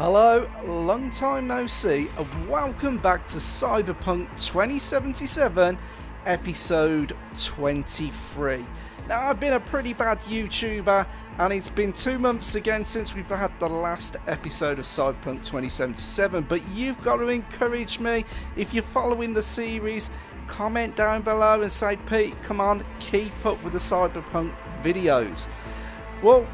Hello, long time no see, and welcome back to Cyberpunk 2077, episode 23. Now, I've been a pretty bad YouTuber, and it's been two months again since we've had the last episode of Cyberpunk 2077, but you've got to encourage me. If you're following the series, comment down below and say, Pete, come on, keep up with the Cyberpunk videos. Well,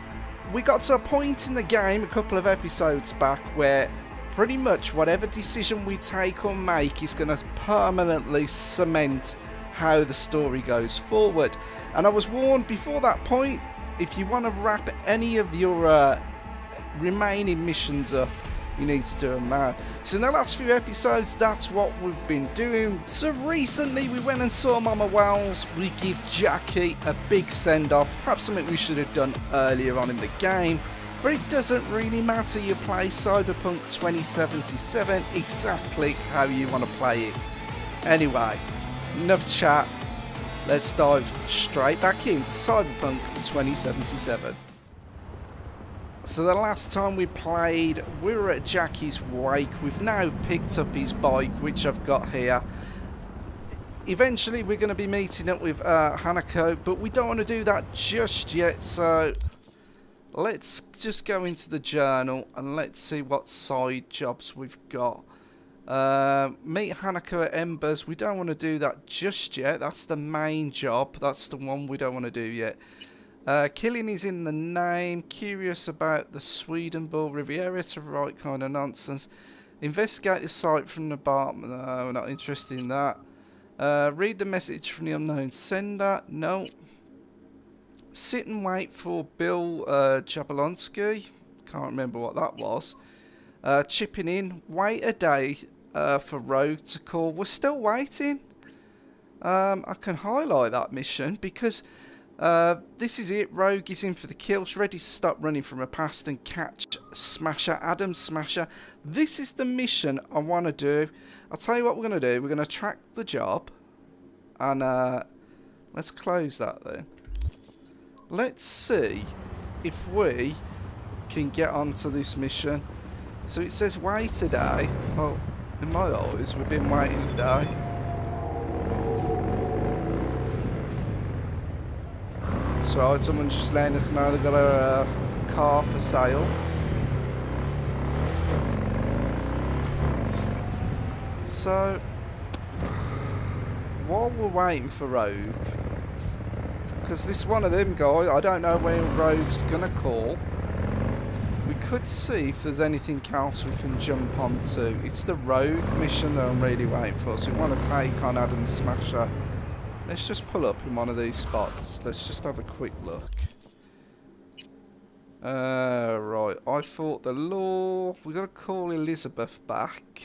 we got to a point in the game a couple of episodes back where pretty much whatever decision we take or make is going to permanently cement how the story goes forward. And I was warned before that point, if you want to wrap any of your uh, remaining missions up you need to do them now. So in the last few episodes, that's what we've been doing. So recently we went and saw Mama Welles. We give Jackie a big send-off, perhaps something we should have done earlier on in the game. But it doesn't really matter, you play Cyberpunk 2077 exactly how you want to play it. Anyway, enough chat, let's dive straight back into Cyberpunk 2077. So the last time we played, we were at Jackie's wake. We've now picked up his bike, which I've got here. Eventually, we're going to be meeting up with uh, Hanako, but we don't want to do that just yet. So let's just go into the journal and let's see what side jobs we've got. Uh, meet Hanako at Embers. We don't want to do that just yet. That's the main job. That's the one we don't want to do yet. Uh, killing is in the name. Curious about the Sweden Swedenborg Riviera to right kind of nonsense. Investigate the site from the bar. No, we're not interested in that. Uh, read the message from the unknown sender. No. Sit and wait for Bill uh, Jablonski. Can't remember what that was. Uh, chipping in. Wait a day uh, for Rogue to call. We're still waiting. Um, I can highlight that mission because uh, this is it. Rogue is in for the kill. She's ready to stop running from her past and catch Smasher, Adam Smasher. This is the mission I want to do. I'll tell you what we're going to do. We're going to track the job. And uh, let's close that then. Let's see if we can get onto this mission. So it says wait today. Well, in my eyes, we've been waiting today. So someone's just us know they've got a uh, car for sale. So, while we're waiting for Rogue, because this one of them guys, I don't know when Rogue's gonna call. We could see if there's anything else we can jump onto. It's the Rogue mission that I'm really waiting for. So we want to take on Adam Smasher. Let's just pull up in one of these spots. Let's just have a quick look. Uh, right, I thought the law... we got to call Elizabeth back.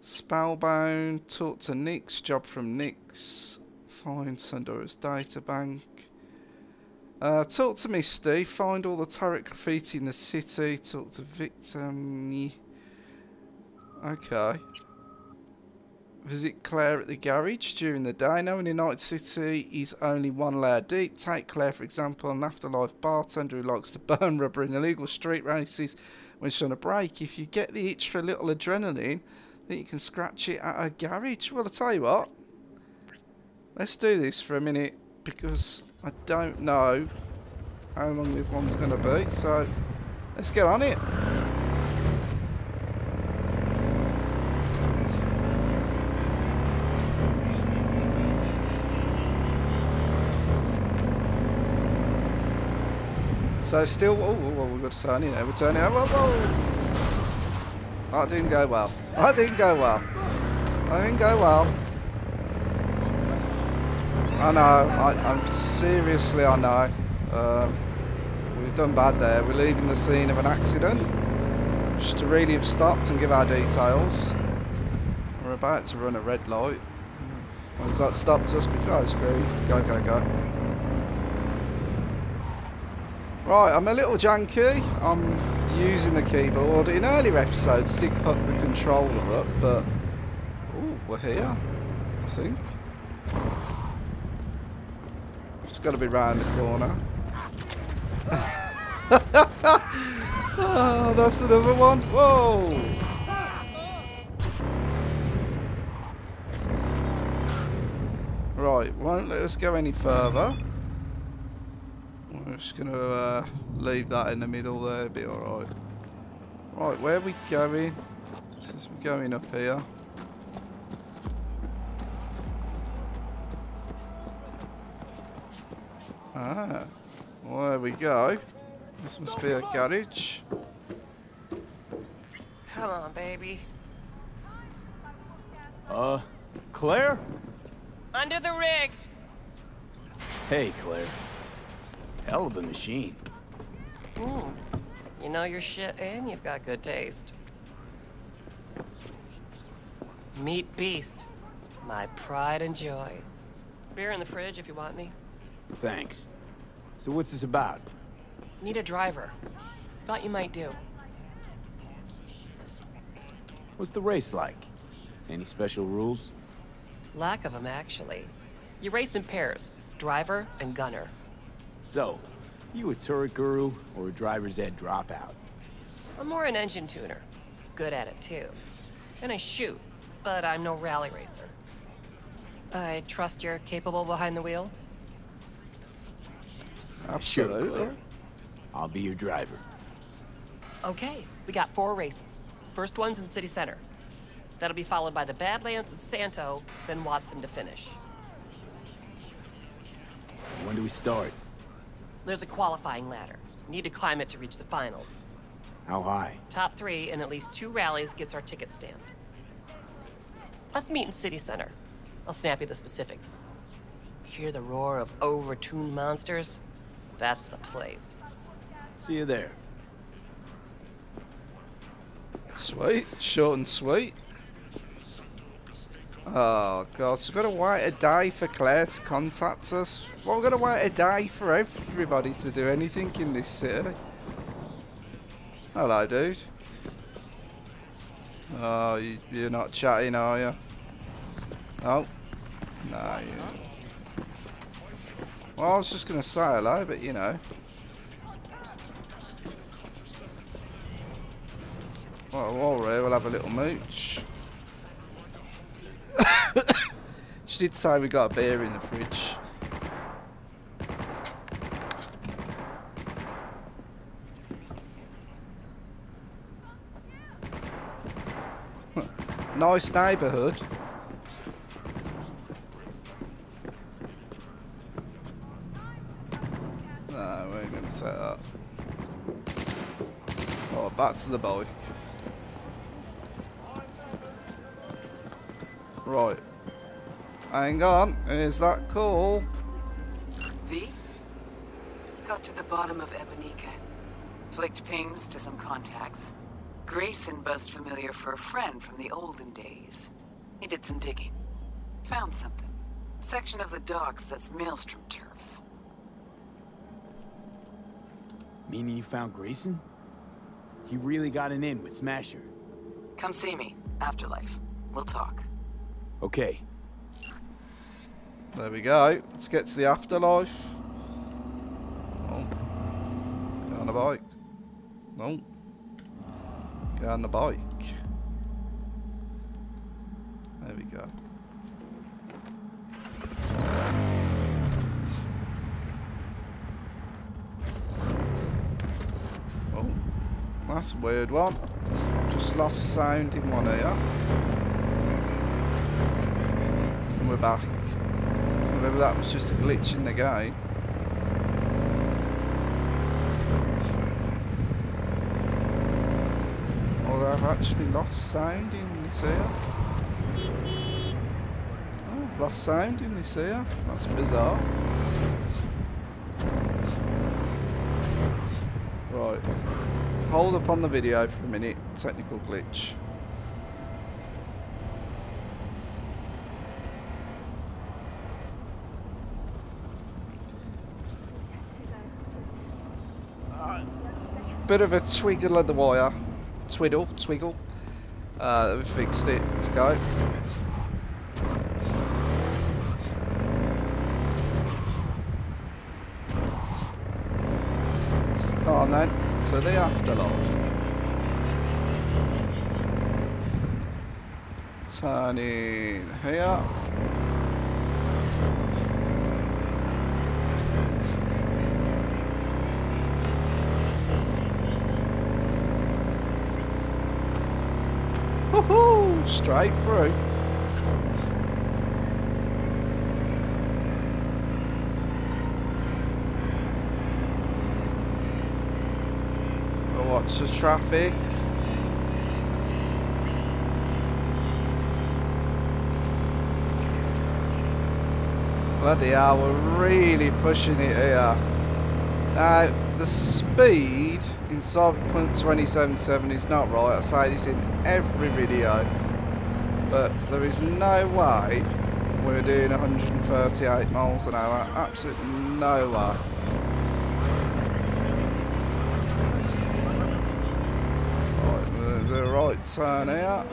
Spellbound, talk to Nix, job from Nix. Find Sandora's databank. Uh, talk to Misty, find all the turret graffiti in the city. Talk to Victim. Okay. Visit Claire at the garage during the day. Knowing in Night City is only one layer deep. Take Claire, for example, an afterlife bartender who likes to burn rubber in illegal street races when she's on a break. If you get the itch for a little adrenaline, then you can scratch it at a garage. Well, I'll tell you what. Let's do this for a minute because I don't know how long this one's going to be. So, let's get on it. So still, oh, oh, we've got to turn, in, we're turning, whoa, whoa. That didn't go well. That didn't go well. That didn't go well. I know, I, am seriously, I know. Um, we've done bad there. We're leaving the scene of an accident. Just to really have stopped and give our details. We're about to run a red light. Has that stopped us before? Oh, screw. Go, go, go. Right, I'm a little janky. I'm using the keyboard. In earlier episodes, I did hook the controller up, but... Oh, we're here, I think. It's got to be round the corner. Oh, that's another one. Whoa! Right, won't let us go any further. We're just going to uh, leave that in the middle there, be alright. Right, where are we going? Since we're going up here. Ah, well, there we go. This must be a garage. Come on, baby. Uh, Claire? Under the rig! Hey, Claire. Hell of a machine. Hmm. You know your shit and you've got good taste. Meat Beast. My pride and joy. Beer in the fridge if you want me. Thanks. So what's this about? Need a driver. Thought you might do. What's the race like? Any special rules? Lack of them, actually. You race in pairs. Driver and gunner. So, you a turret guru or a driver's ed dropout? I'm more an engine tuner. Good at it, too. And I shoot, but I'm no rally racer. I trust you're capable behind the wheel? Absolutely. Claire. I'll be your driver. Okay, we got four races. First one's in City Center. That'll be followed by the Badlands and Santo, then Watson to finish. When do we start? There's a qualifying ladder. Need to climb it to reach the finals. How high? Top three in at least two rallies gets our ticket stand. Let's meet in City Center. I'll snap you the specifics. Hear the roar of overtuned monsters? That's the place. See you there. Sweet. Short and sweet. Oh, God. Got to wait a day for Claire to contact us. Well, we're gonna wait a day for everybody to do anything in this city. Hello, dude. Oh, you, you're not chatting, are you? Oh. No, you. Well, I was just going to say hello, but you know. Well, alright, we'll have a little mooch. She did say we got a beer in the fridge. nice neighbourhood. No, we ain't gonna say that. Oh, back to the bike. Right. Hang on. Is that cool? V? Got to the bottom of Ebunike. Flicked pings to some contacts. Grayson buzzed familiar for a friend from the olden days. He did some digging. Found something. Section of the docks that's Maelstrom turf. Meaning you found Grayson? He really got an in with Smasher. Come see me. Afterlife. We'll talk. Okay, There we go. Let's get to the afterlife. Oh. Get on the bike. No. Get on the bike. There we go. Oh. That's a weird one. Just lost sound in one ear. And we're back. That was just a glitch in the game. Or I've actually lost sound in this ear. Oh, lost sound in this ear. That's bizarre. Right. Hold up on the video for a minute. Technical glitch. Bit of a twiggle of the wire. Twiddle, twiggle. Uh, we fixed it. Let's go. On then. to the afterlife. Turn in here. Straight through. Watch the traffic. Bloody hell, we're really pushing it here. Now, the speed in Cyberpunk 2077 is not right. I say this in every video. But there is no way we're doing 138 miles an hour. Absolutely no way. Right, the, the right turn here.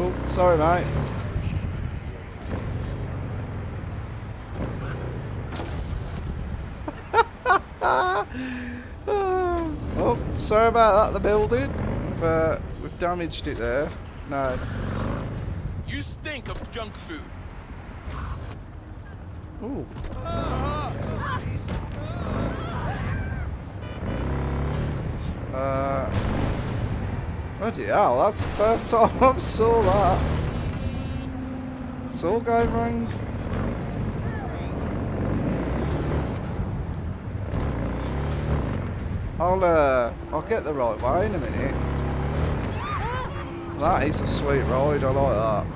Oh, sorry, mate. oh, sorry about that, the building. But we've damaged it there. No. You stink of junk food. Ooh. Uh. Bloody hell, that's the first time I've saw that. It's all going wrong. I'll, uh, I'll get the right way in a minute. That is a sweet ride, I like that.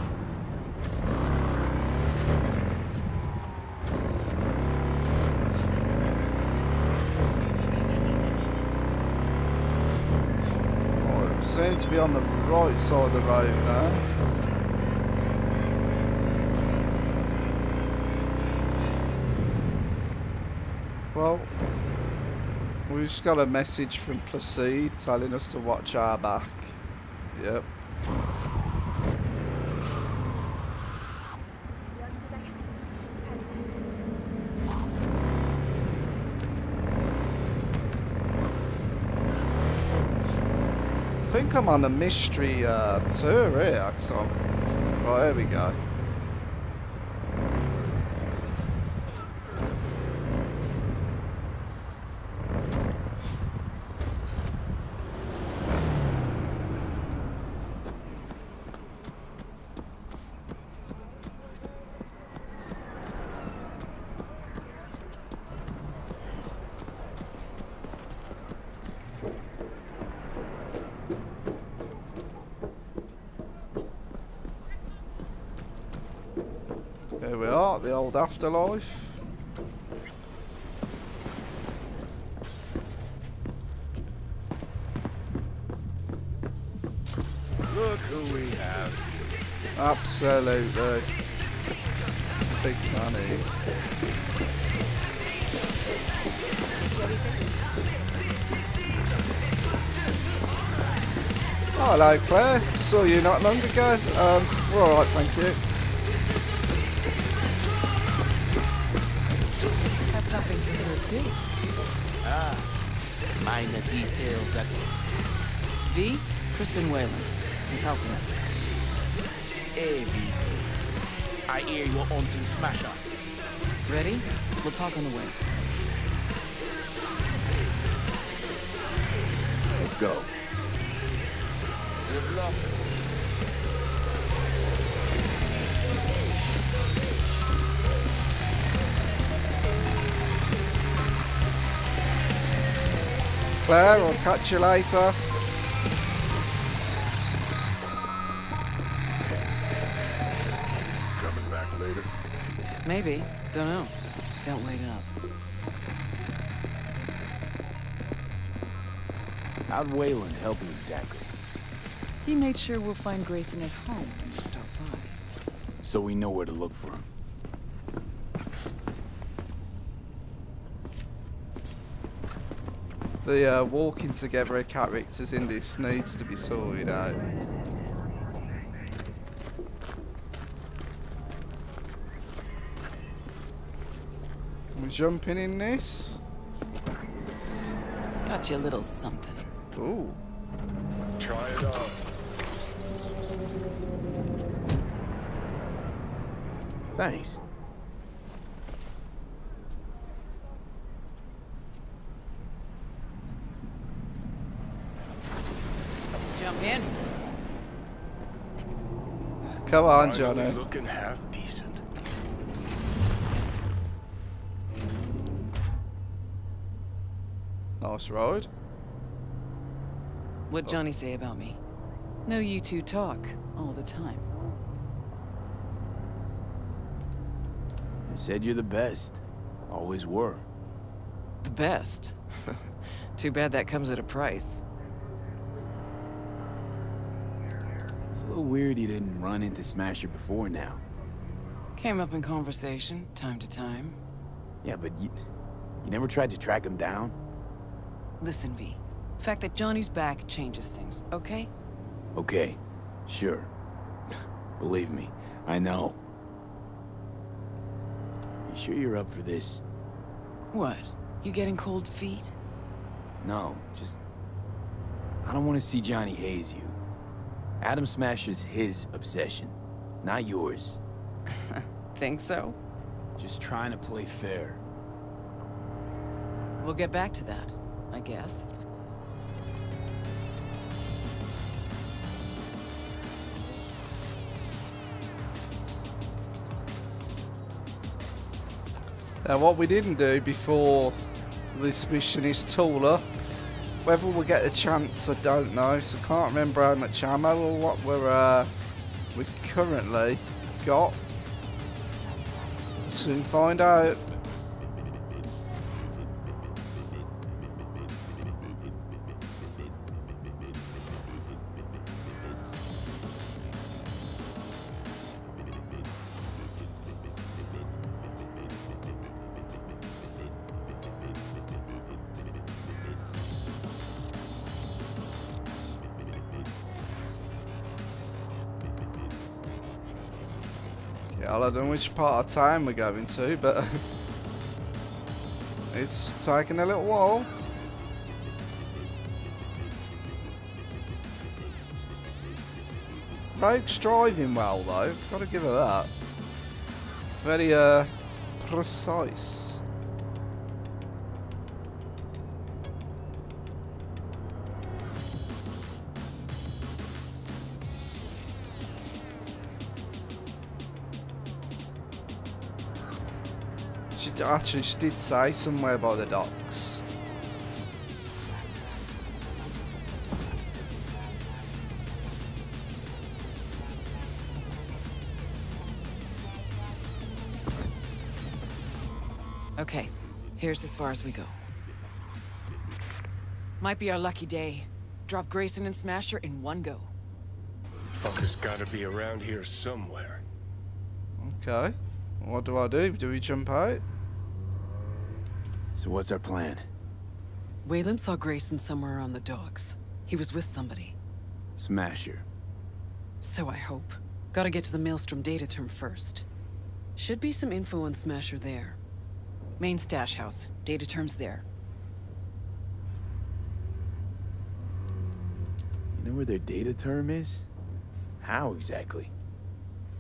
Oh, it seems to be on the right side of the road now. Well, we just got a message from Placide telling us to watch our back. Yep. I think I'm on a mystery uh, tour here, so right here we go. Here we are, the old afterlife. Look who we have. Absolutely. Big monies. Oh, hello Claire, saw you not long ago. Um, we're alright, thank you. Too. Ah, minor details that V, Crispin Weyland. He's helping us. Avy. I hear you're hunting Smasher. Ready? We'll talk on the way. Let's go. Good luck. Claire, I'll catch you later. Coming back later. Maybe. Don't know. Don't wait up. How'd Weyland help you exactly? He made sure we'll find Grayson at home when you stop by. So we know where to look for him. The uh, walking together of characters in this needs to be sorted out. We're jumping in this. Got you a little something. Ooh. Try it out. Thanks. Jump in. Come on, Finally Johnny. looking half decent. Nice ride. What'd Johnny say about me? No, you two talk all the time. I said you're the best. Always were. The best. Too bad that comes at a price. It's a little weird you didn't run into Smasher before now. Came up in conversation, time to time. Yeah, but you, you never tried to track him down? Listen, V. The fact that Johnny's back changes things, okay? Okay, sure. Believe me, I know. You sure you're up for this? What? You getting cold feet? No, just... I don't want to see Johnny haze you. Adam Smasher's his obsession, not yours. Think so? Just trying to play fair. We'll get back to that, I guess. Now, what we didn't do before this mission is taller. Whether we'll get a chance, I don't know. So can't remember how much ammo or what we're uh, we currently got. Soon find out. Know which part of town we're going to, but it's taking a little while. Rogue's driving well though, gotta give her that. Very uh precise. She actually she did say somewhere by the docks. Okay, here's as far as we go. Might be our lucky day. Drop Grayson and Smasher in one go. Fucker's gotta be around here somewhere. Okay. What do I do? Do we jump out? So what's our plan? Weyland saw Grayson somewhere on the docks. He was with somebody. Smasher. So I hope. Gotta get to the Maelstrom data term first. Should be some info on Smasher there. Main stash house. Data term's there. You know where their data term is? How exactly?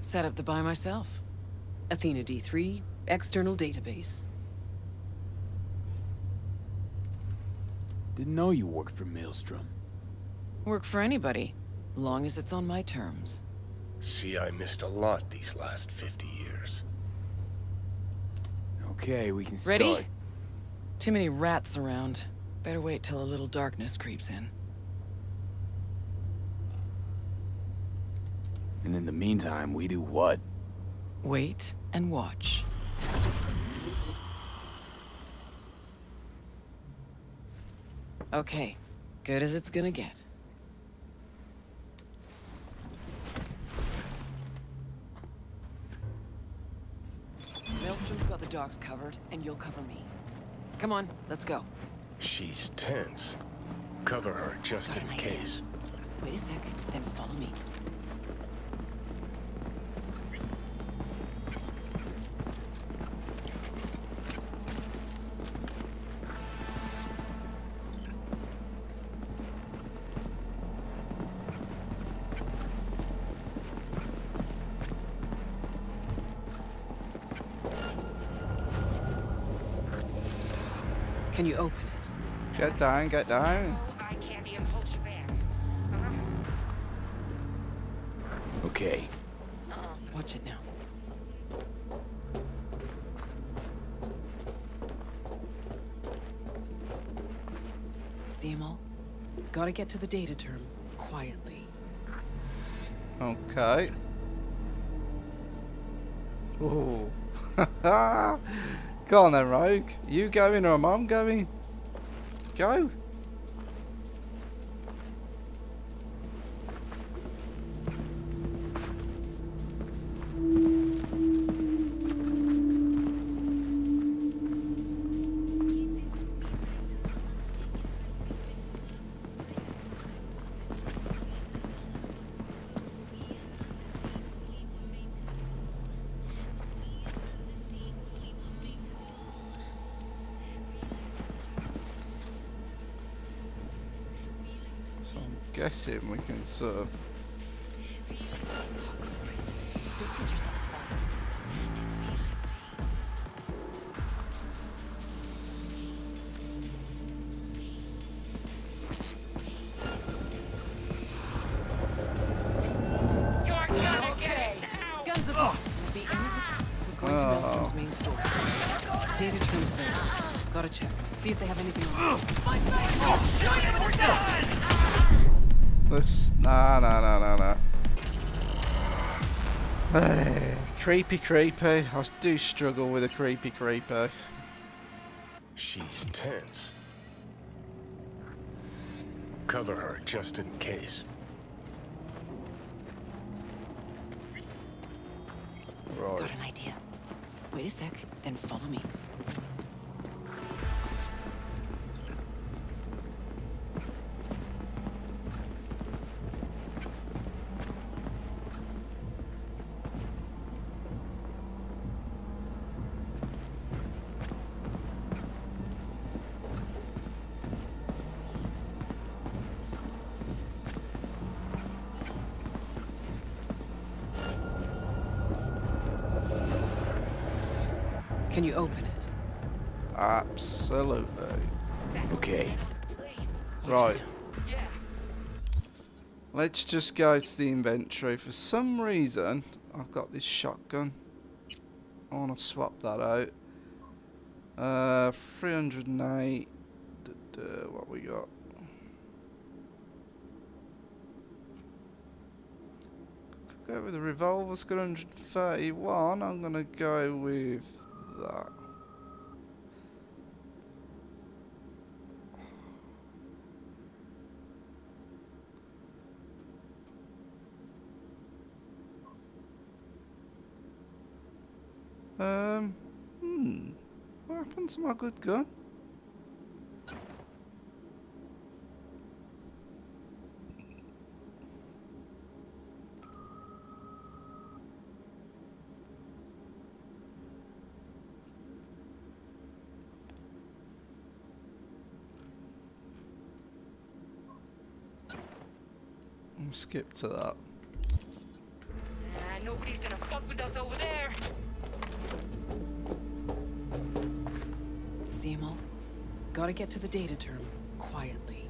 Set up the buy myself. Athena D3, external database. Didn't know you worked for Maelstrom. Work for anybody, long as it's on my terms. See, I missed a lot these last 50 years. Okay, we can start. Ready? Too many rats around. Better wait till a little darkness creeps in. And in the meantime, we do what? Wait and watch. Okay, good as it's gonna get. Maelstrom's got the docks covered, and you'll cover me. Come on, let's go. She's tense. Cover her just in idea. case. Wait a sec, then follow me. Get down, get down. eye candy and hold you back. Okay. Watch it now. See 'em all? Gotta get to the data term quietly. Okay. Oh. Go on then, Rogue. You going or am I going? Go. Guessing we can sort of. Creepy, creepy. I do struggle with a creepy, creepy. Can you open it? Absolutely. Okay. Right. Let's just go to the inventory. For some reason, I've got this shotgun. I want to swap that out. Uh, 308. Duh, duh, what we got? Could go with the revolver. It's got 131. I'm gonna go with that. Um, hmm. What happened to my good gun? Skip to that. Ah, nobody's gonna fuck with us over there. See 'em? Gotta get to the data term quietly.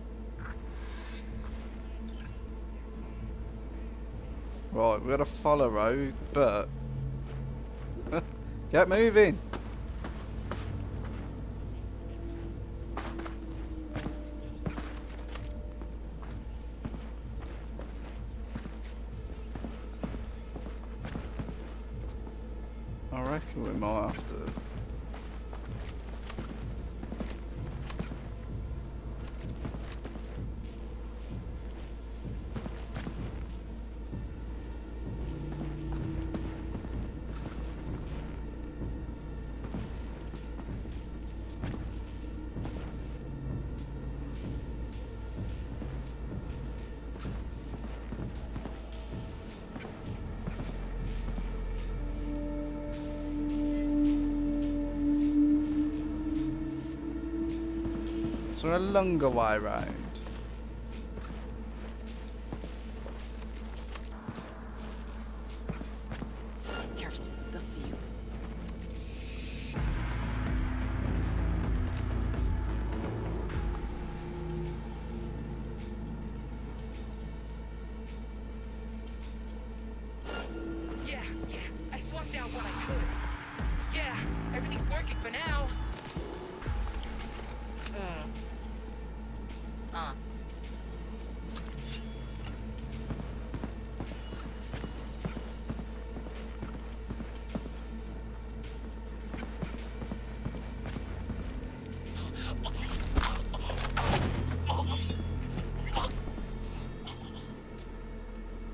Right, we gotta follow Rogue, but get moving. There a longer round?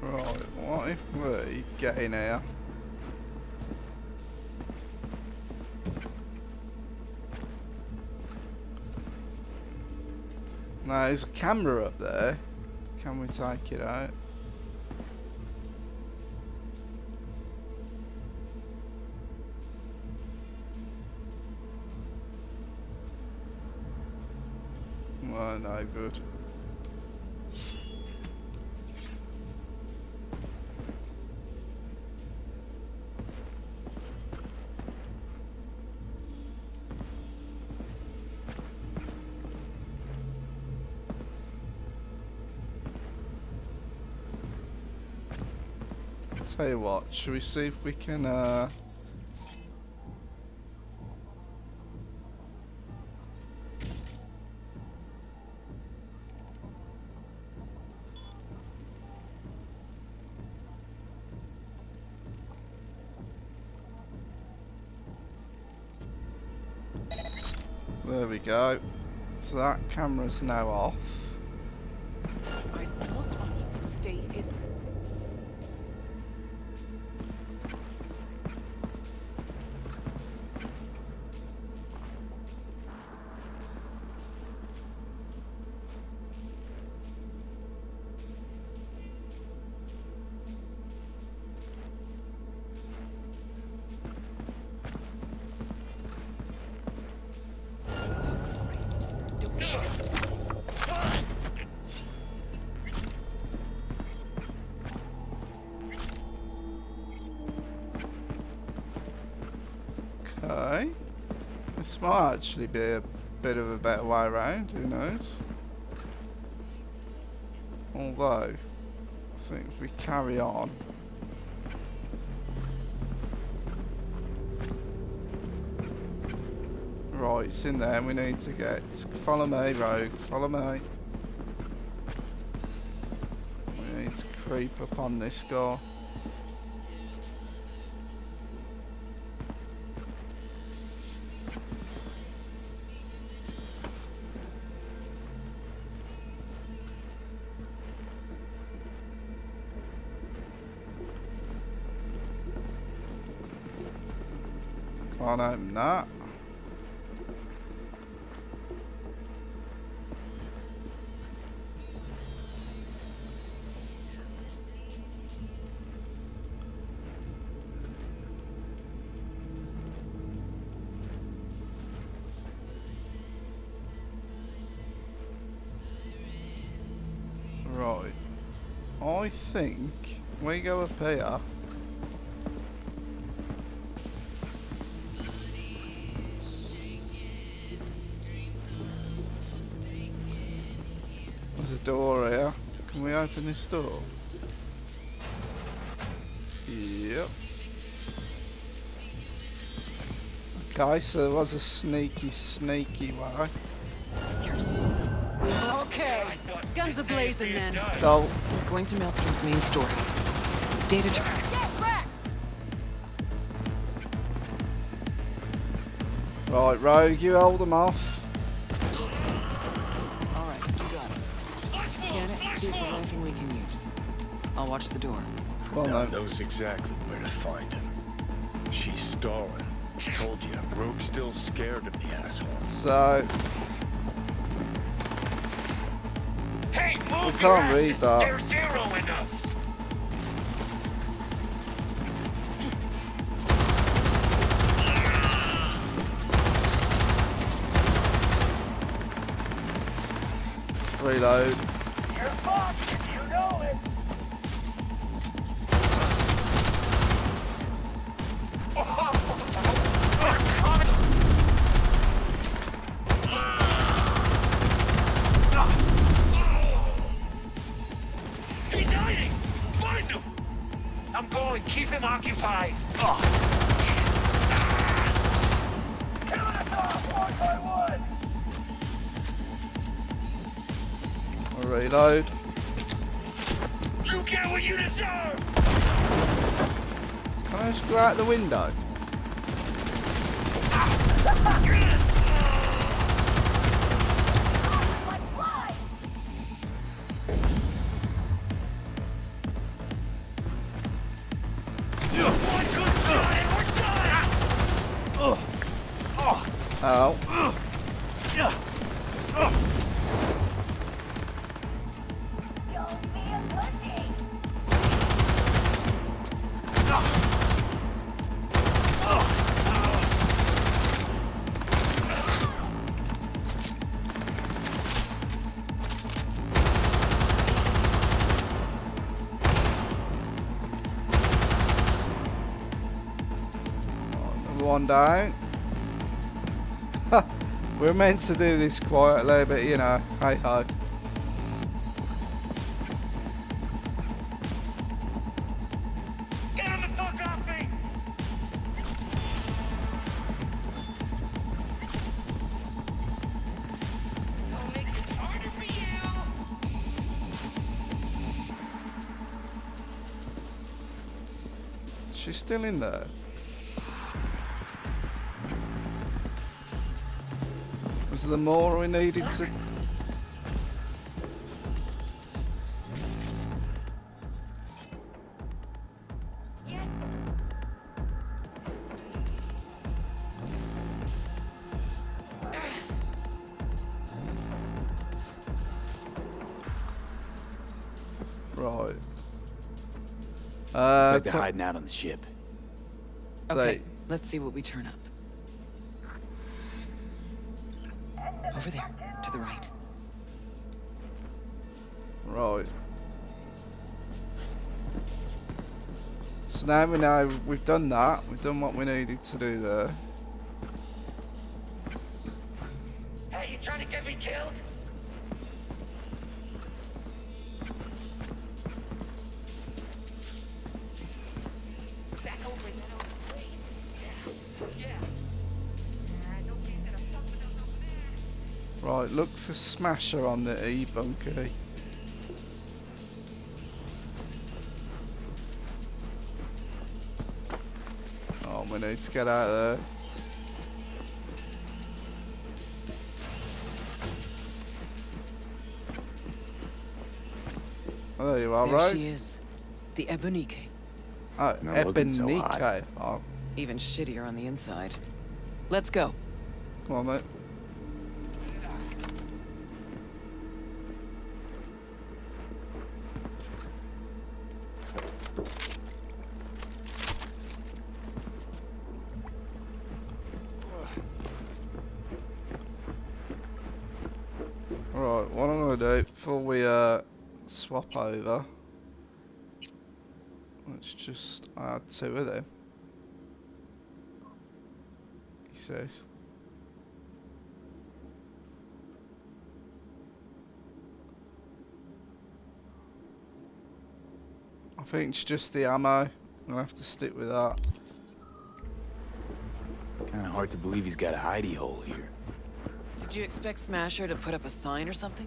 Right, what if we get in here? Now, there's a camera up there. Can we take it out? Well, no good. Tell you what, should we see if we can, uh... There we go. So that camera's now off. This might actually be a bit of a better way around, who knows? Although, I think if we carry on. Right, it's in there, we need to get... Follow me, Rogue, follow me. We need to creep up on this guy. We go. There's a door here. Can we open this door? Yep. Okay, so there was a sneaky, sneaky way. Okay. Guns ablazing then. Don't. Going to Maelstrom's main storehouse. Data tr- Right, Rogue, you hold them off. All right, you got it. Scan it see if there's anything we can use. I'll watch the door. Well, Now no. knows exactly where to find him. She's stalling. Told you, Rogue's still scared of the asshole. So, Hey, move We can't read that. They're zeroing us. Reload. Window? One down. We're meant to do this quietly, but you know, hey ho. Get him the fuck off me! Don't make this harder for you. She's still in there. More we needed to? Right. Looks Uh, like they're hiding out on the ship. Okay, They- let's see what we turn up. Over there, to the right. Right. So now we know we've done that. We've done what we needed to do there. Hey, you trying to get me killed? Look for Smasher on the E bunker. Oh, we need to get out of there. Oh, there you are, there right? she is. The Ebunike. Oh, Not looking so Oh, Even shittier on the inside. Let's go. come on, mate. Just add two of them. He says. I think it's just the ammo. I'm gonna have to stick with that. Kind of hard to believe he's got a hidey hole here. Did you expect Smasher to put up a sign or something?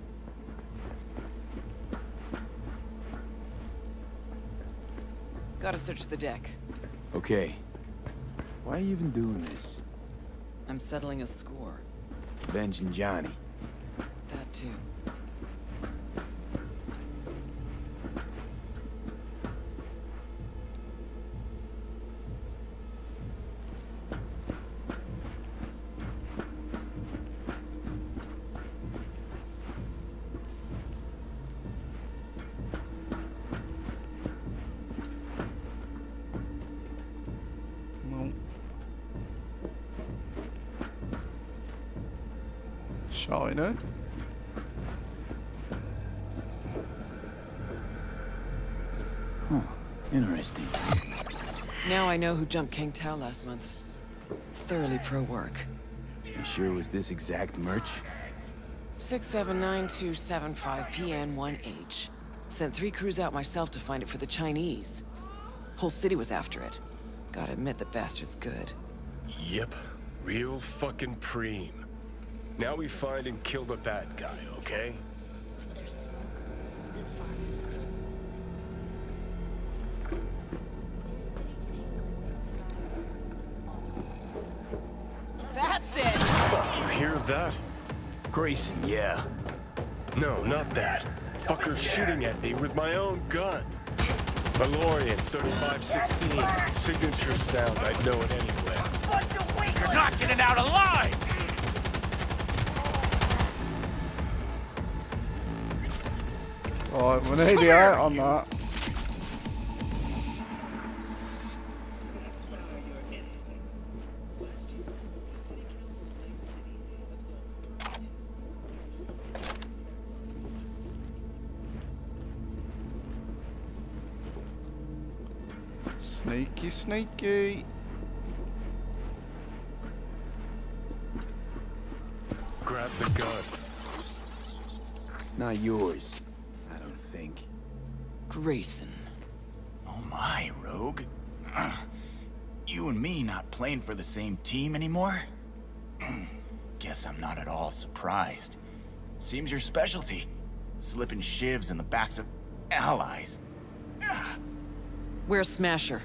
Gotta search the deck. Okay. Why are you even doing this? I'm settling a score. Avenging Johnny. No? Huh. Interesting. Now I know who jumped Kang Tao last month. Thoroughly pro work. You sure was this exact merch? 679-275-PN1H. Sent three crews out myself to find it for the Chinese. Whole city was after it. Gotta admit, the bastard's good. Yep. Real fucking preem. Now we find and kill the bad guy, okay? That's it! Fuck, you hear that? Grayson, yeah. No, not that. Fucker's shooting at me with my own gun. Malorian 3516. Signature sound, I'd know it anyway. You're not getting out alive! Alright, we're nearly out on that. Sneaky, sneaky. Grab the gun. Not yours, I don't think. Grayson. Oh my, Rogue. Uh, you and me not playing for the same team anymore? Guess I'm not at all surprised. Seems your specialty. Slipping shivs in the backs of allies. Where's Smasher?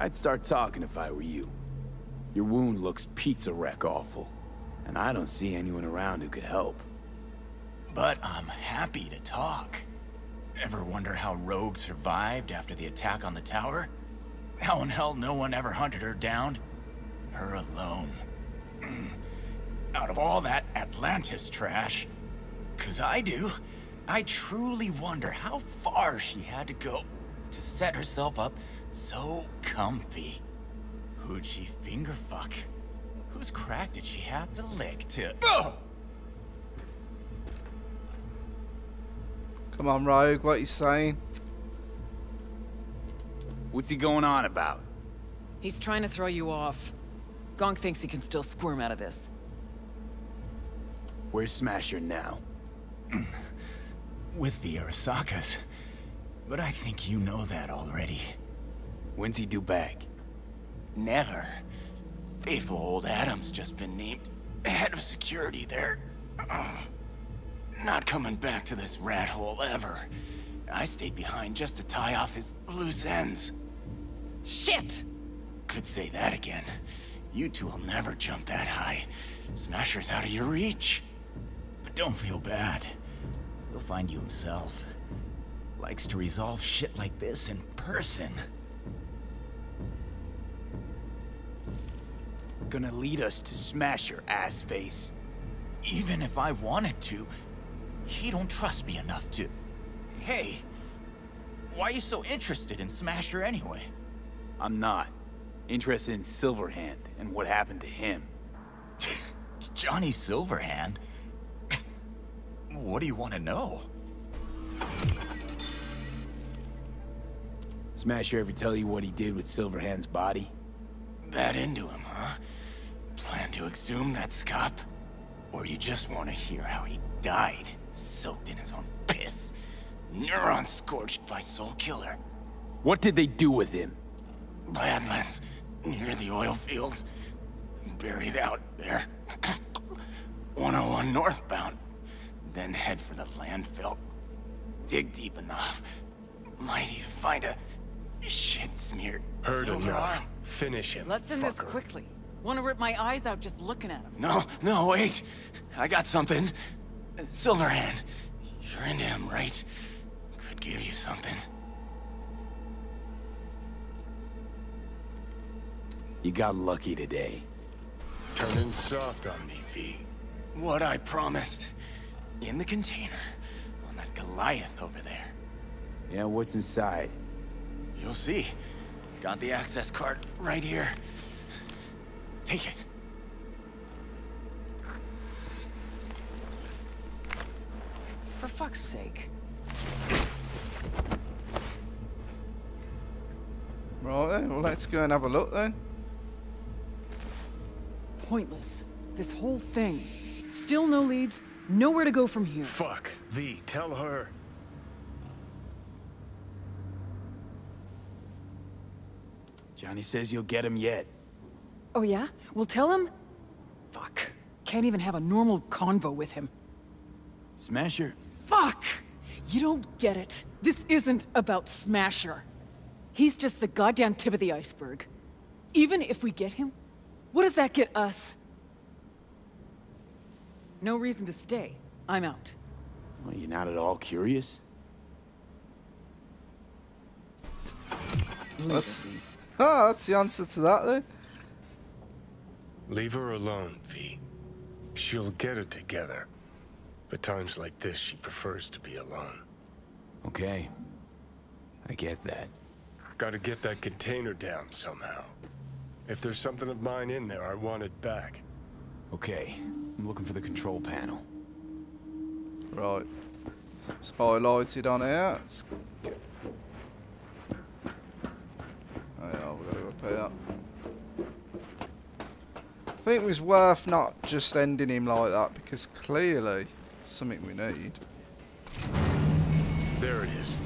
I'd start talking if I were you. Your wound looks pizza wreck awful, and I don't see anyone around who could help. But I'm happy to talk. Ever wonder how Rogue survived after the attack on the tower? How in hell no one ever hunted her down? Her alone. Out of all that Atlantis trash. Cause I do. I truly wonder how far she had to go to set herself up so comfy. Who'd she finger fuck? Whose crack did she have to lick to... Come on, Rogue, what you saying? What's he going on about? He's trying to throw you off. Gong thinks he can still squirm out of this. Where's Smasher now? With the Arasakas. But I think you know that already. When's he due back? Never. Faithful old Adam's just been named head of security there. Not coming back to this rat hole ever. I stayed behind just to tie off his loose ends. Shit! Could say that again. You two will never jump that high. Smasher's out of your reach. But don't feel bad. He'll find you himself. Likes to resolve shit like this in person. Gonna lead us to Smasher, ass face. Even if I wanted to, he don't trust me enough to. Hey, why you so interested in Smasher anyway? I'm not. Interested in Silverhand and what happened to him. Johnny Silverhand? what do you want to know? Smasher ever tell you what he did with Silverhand's body? That into him, huh? Plan to exhume that scop? Or you just want to hear how he died, soaked in his own piss? Neurons scorched by Soulkiller. What did they do with him? Badlands, near the oil fields. Buried out there. 101 northbound. Then head for the landfill. Dig deep enough. Might even find a shit-smeared Heard silver enough. arm. Finish him. Let's end this quickly. Want to rip my eyes out just looking at him. No, no, wait. I got something. Silverhand. You're into him, right? Could give you something. You got lucky today. Turning soft on me, V. What I promised. In the container. On that Goliath over there. Yeah, what's inside? You'll see. Got the access card right here. Take it. For fuck's sake. Right then, well let's go and have a look then. Pointless. This whole thing. Still no leads, nowhere to go from here. Fuck. V, tell her. Johnny says you'll get him yet. Oh yeah? We'll tell him? Fuck. Can't even have a normal convo with him. Smasher, Fuck! You don't get it. This isn't about Smasher. He's just the goddamn tip of the iceberg. Even if we get him, what does that get us? No reason to stay. I'm out. well, you're not at all curious? That's, oh, that's the answer to that then. Leave her alone, V. She'll get it together. But times like this, she prefers to be alone. Okay. I get that. Gotta get that container down somehow. If there's something of mine in there, I want it back. Okay. I'm looking for the control panel. Right. It's highlighted on here. Let's. Oh yeah, we've got to go up. I think it was worth not just ending him like that because clearly it's something we need. There it is.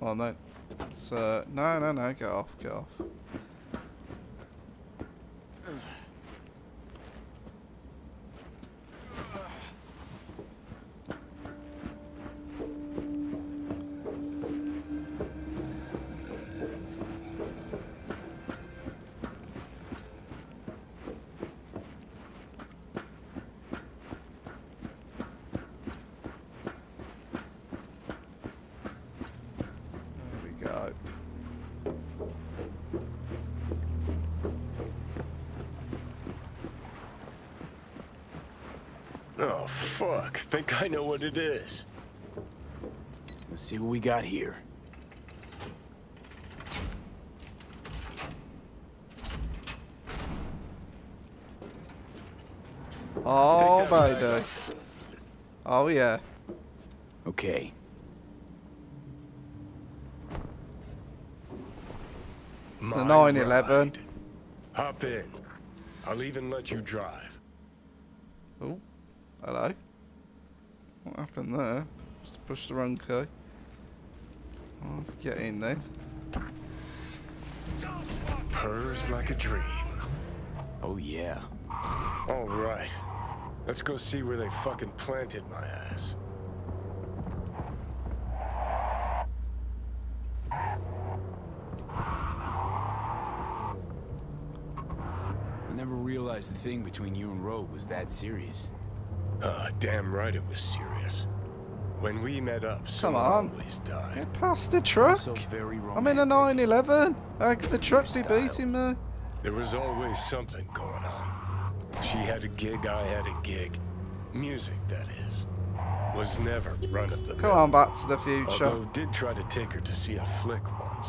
Oh no. Uh, no, no, no, get off, get off. Oh, fuck. Think I know what it is. Let's see what we got here. Oh, that baby. Oh, yeah. Okay. It's the My 911. Hop in. I'll even let you drive. Oh, hello. What there? Just pushed the wrong key. Oh, let's get in then. Purrs like a dream. Oh, yeah. All right. Let's go see where they fucking planted my ass. I never realized the thing between you and Rogue was that serious. Ah, damn right it was serious. When we met up, someone on. always died. Get past the truck. So very I'm in a romantic. 911. How could the truck be beating me? There was always something going on. She had a gig, I had a gig. Music, that is. Was never run of the Come mill. on back to the future. Although did try to take her to see a flick once.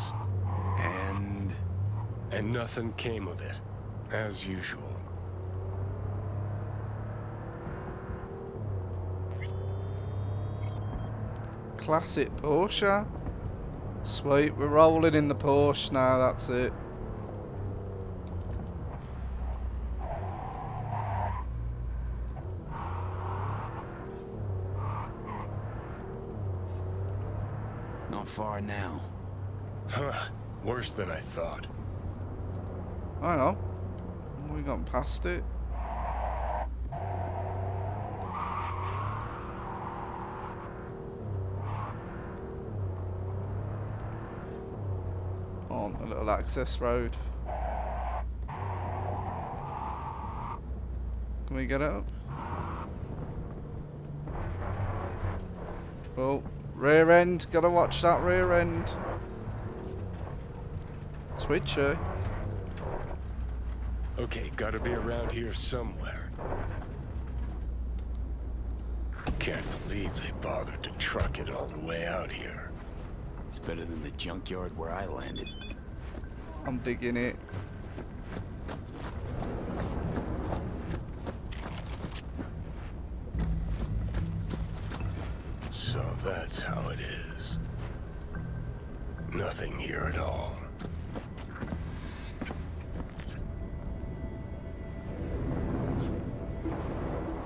And And nothing came of it. As usual. Classic Porsche. Sweet, we're rolling in the Porsche now, that's it. not far now. Huh. Worse than I thought. Hang on. We gone past it. Access road. Can we get up? Oh, rear end. Gotta watch that rear end. Twitcher. Eh? Okay, gotta be around here somewhere. Can't believe they bothered to truck it all the way out here. It's better than the junkyard where I landed. I'm digging it. So that's how it is. Nothing here at all.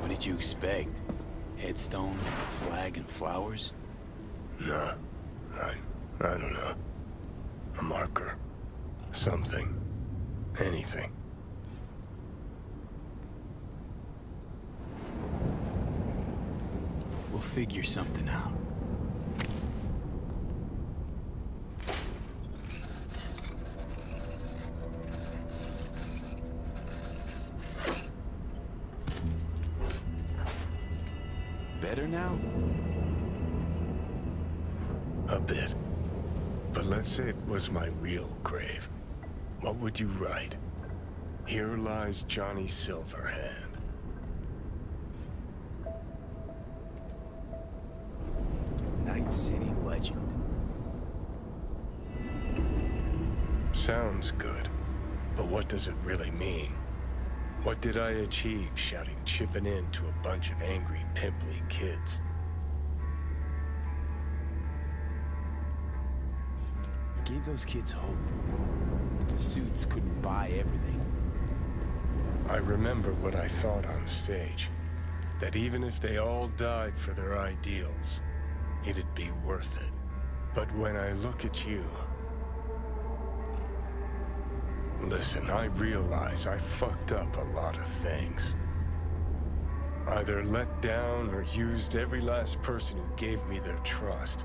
What did you expect? Headstones, flag, and flowers? Nah. I, I don't know. A marker. Something. Anything. We'll figure something out. Here lies Johnny Silverhand. Night City legend. Sounds good. But what does it really mean? What did I achieve shouting chipping in to a bunch of angry, pimply kids? I gave those kids hope. The suits couldn't buy everything. I remember what I thought on stage. That even if they all died for their ideals, it'd be worth it. But when I look at you... Listen, I realize I fucked up a lot of things. Either let down or used every last person who gave me their trust.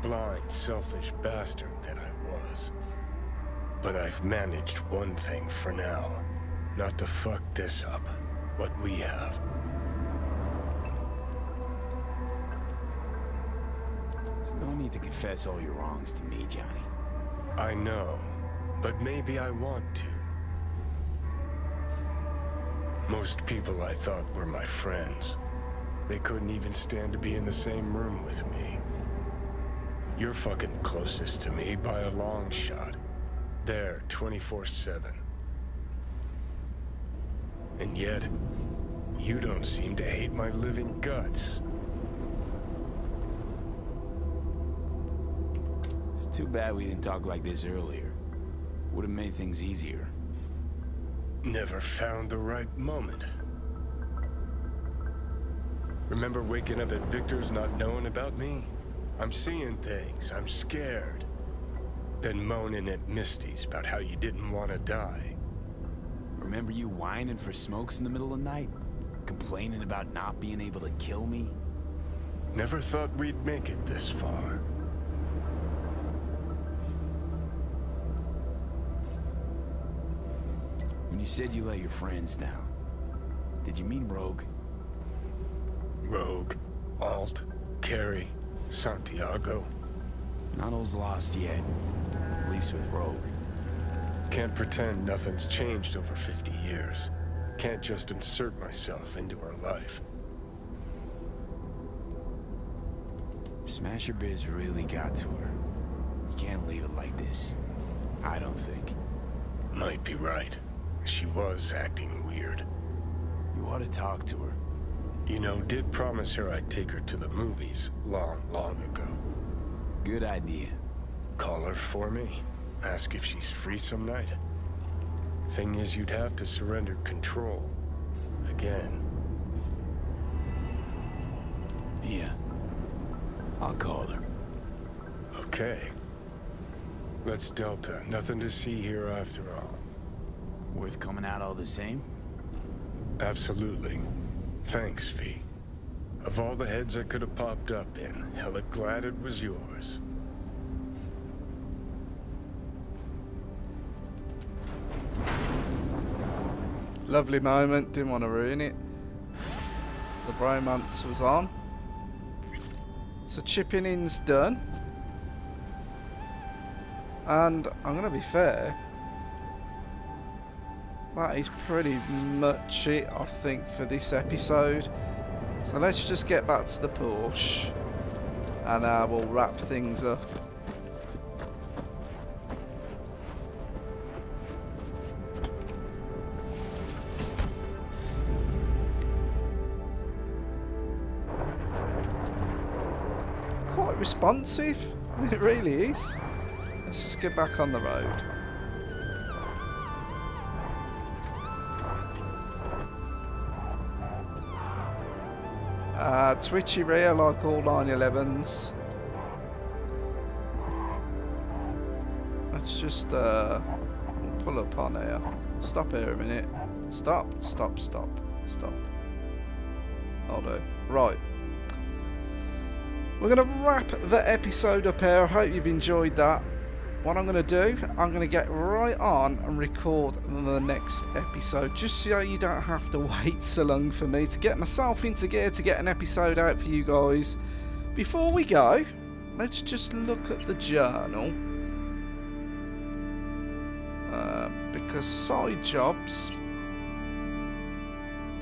Blind, selfish bastard that I was. But I've managed one thing for now. Not to fuck this up. What we have. There's no need to confess all your wrongs to me, Johnny. I know, but maybe I want to. Most people I thought were my friends. They couldn't even stand to be in the same room with me. You're fucking closest to me by a long shot. There, 24-7. And yet, you don't seem to hate my living guts. It's too bad we didn't talk like this earlier. Would have made things easier. Never found the right moment. Remember waking up at Victor's not knowing about me? I'm seeing things, I'm scared. Then moaning at Misty's about how you didn't want to die. Remember you whining for smokes in the middle of the night? Complaining about not being able to kill me? Never thought we'd make it this far. When you said you let your friends down, did you mean Rogue? Rogue, Alt, Kerry, Santiago. Not all's lost yet. At least with Rogue. Can't pretend nothing's changed over 50 years. Can't just insert myself into her life. Smasher Biz really got to her. You can't leave it like this. I don't think. Might be right. She was acting weird. You ought to talk to her. You know, did promise her I'd take her to the movies long, long ago. Good idea. Call her for me. Ask if she's free some night. Thing is, you'd have to surrender control. Again. Yeah. I'll call her. Okay. Let's Delta. Nothing to see here after all. Worth coming out all the same? Absolutely. Thanks, V. Of all the heads I could have popped up in, hella glad it was yours. Lovely moment, didn't want to ruin it. The bromance was on. So chipping in's done. And I'm going to be fair. That is pretty much it, I think, for this episode. So let's just get back to the Porsche. And uh, we'll wrap things up. Quite responsive. It really is. Let's just get back on the road. Uh, twitchy rear like all 911s. Let's just uh, pull up on here. Stop here a minute. Stop, stop, stop, stop. I'll do. Right. We're going to wrap the episode up here. I hope you've enjoyed that. What I'm going to do, I'm going to get right on and record the next episode, just so you don't have to wait so long for me to get myself into gear to get an episode out for you guys. Before we go, let's just look at the journal. Uh, because side jobs,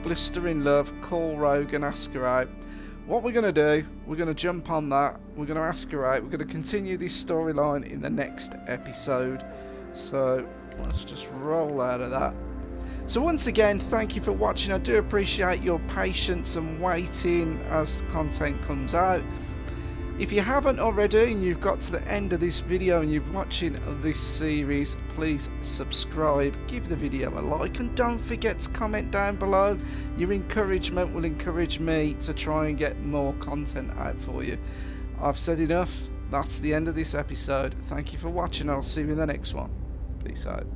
Blistering Love, call Rogue and ask her out. What we're going to do, we're going to jump on that, we're going to ask her out, we're going to continue this storyline in the next episode. So, let's just roll out of that. So once again, thank you for watching. I do appreciate your patience and waiting as content comes out. If you haven't already and you've got to the end of this video and you're watching this series, please subscribe, give the video a like and don't forget to comment down below. Your encouragement will encourage me to try and get more content out for you. I've said enough. That's the end of this episode. Thank you for watching. I'll see you in the next one. Peace out.